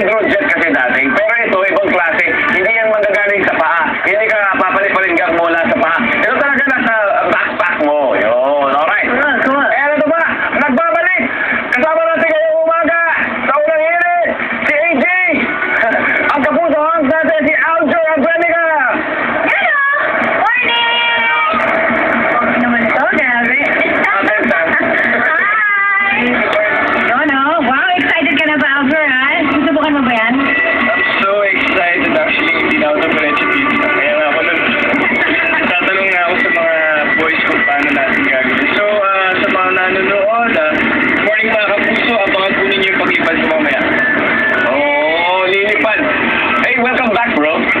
may groove kasi dati. Pero ito, ibang klase. Hindi yan magagaling sa paa. Hindi ka papalit-palit mula sa paa. bro.